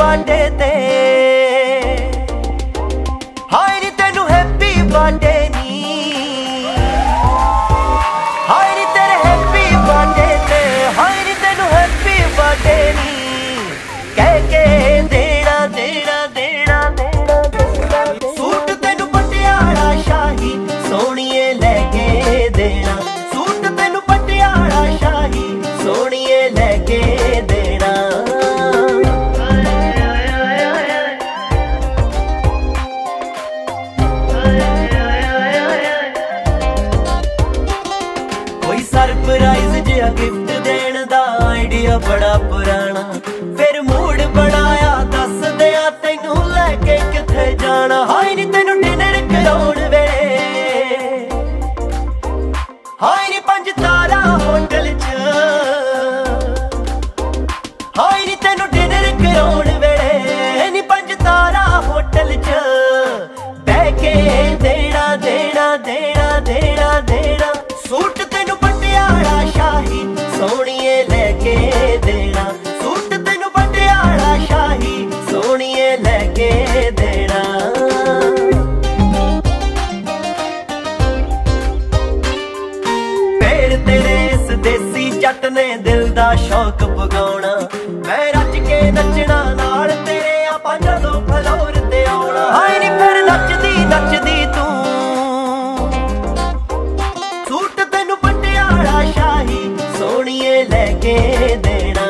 Birthday ਤੇ। ਹਾਏ ਨੀ ਤੈਨੂੰ ਹੈਪੀ ਬਰਥਡੇ ਨੀ। ਹਾਏ ਨੀ ਤੇਰੇ ਹੈਪੀ ਬਰਥਡੇ ਤੇ। ਹਾਏ ਨੀ ਤੈਨੂੰ ਹੈਪੀ ਬਰਥਡੇ ਨੀ। ਕਹਿ ਕੇ ਦੇਣਾ ਦੇਣਾ ਦੇਣਾ ਦੇਣਾ ਸੂਟ ਤੈਨੂੰ ਪਟਿਆਲਾ ਸ਼ਾਹੀ, ਸੋਹਣੀਏ ਲੈ ਕੇ ਦੇਣਾ। ਸੂਟ ਤੈਨੂੰ ਪਟਿਆਲਾ ਸ਼ਾਹੀ, ਸੋਹਣੀਏ ਲੈ ਕੇ ਦੇ ਸਰਪ੍ਰਾਈਜ਼ ਜਿਹਾ ਗਿਫਟ ਦੇਣ ਦਾ ਆਈਡੀਆ ਬੜਾ ਪੁਰਾਣਾ। ਫਿਰ ਮੂਡ ਬਣਾਇਆ, ਦੱਸਦੇ ਆ ਤੈਨੂੰ ਲੈ ਕੇ ਕਿੱਥੇ ਜਾਣਾ। ਹਾਏ ਨੀ ਤੈਨੂੰ ਡਿਨਰ ਕਰਾਉਣ ਵੇਲੇ ਹਾਏ ਨੀ ਪੰਜ ਤਾਰਾ ਹੋਟਲ 'ਚ। ਹਾਏ ਨੀ ਤੈਨੂੰ ਡਿਨਰ ਕਰਾਉਣ ਵੇਲੇ ਨੀ ਪੰਜ ਤਾਰਾ ਹੋਟਲ 'ਚ। ਬਹਿ ਕੇ ਨੇ ਦਿਲ ਦਾ ਸ਼ੌਕ ਪਗਾਉਣਾ ਮੈਂ ਰੱਜ ਕੇ ਨੱਚਣਾ, ਨਾਲ ਤੇਰੇ ਆਪਾਂ ਜਦੋਂ ਫਲੋਰ ਤੇ ਆਉਣਾ। ਹਾਏ ਨੀ ਫਿਰ ਨੱਚਦੀ ਨੱਚਦੀ ਤੂੰ। ਸੂਟ ਤੈਨੂੰ ਪਟਿਆਲਾ ਸ਼ਾਹੀ ਸੋਹਣੀਏ ਲੈ ਕੇ ਦੇਣਾ।